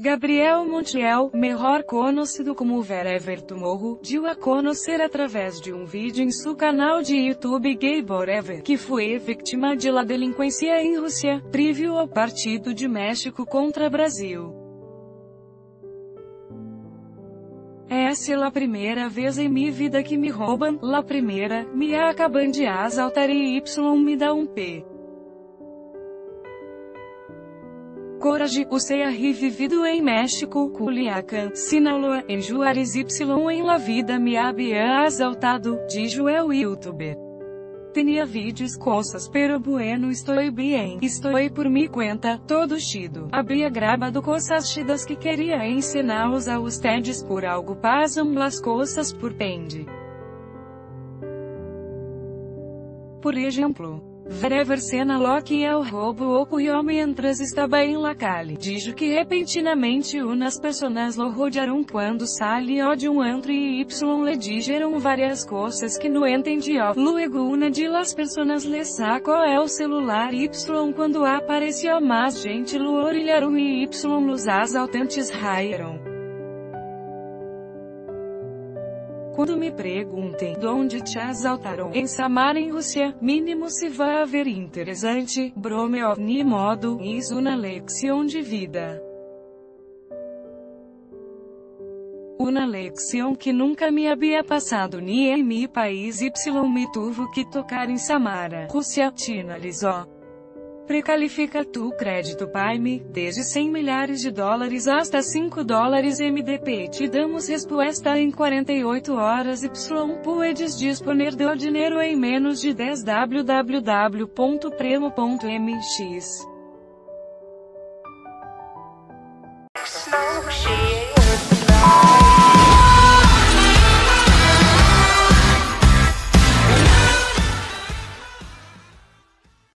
Gabriel Montiel, melhor conhecido como Wherever Tomorrow, deu a conhecer através de um vídeo em seu canal de YouTube Gay Borever, que foi vítima de la delinquência em Rússia, previo ao Partido de México contra Brasil. Essa é a primeira vez em minha vida que me roubam, la primeira, me acabam de assaltar e y me dá um p. Corage, Sea revivido em México, Culiacán, Sinaloa, em Juárez Y em La Vida me había exaltado, diz o youtuber. Tinha vídeos cosas pero bueno estou bem, estou por mi cuenta, todo chido. Había grabado cosas chidas que queria ensiná-los a ustedes por algo pasam las cosas por pende. Por exemplo, Wherever cena Loki é o roubo ocorreu mientras estava em la calle. Dijo que repentinamente unas personas lo rodearam quando salió de um antro e Y le dijeron várias coisas que não entendió. Luego una de las personas le sacó el celular Y quando apareceu mais gente lo orilharam e Y los asaltantes raieron. Quando me perguntem onde te exaltaram em Samara em Rússia, mínimo se vai haver interessante, bromeo, ni modo, is uma lección de vida. Uma lección que nunca me havia passado ni em mi país y me tuvo que tocar em Samara, Rússia, finalizou. Precalifica tu crédito Prime, desde 100 milhares de dólares hasta 5 dólares MDP. Te damos resposta em 48 horas y puedes disponer do dinheiro em menos de 10 www.premo.mx.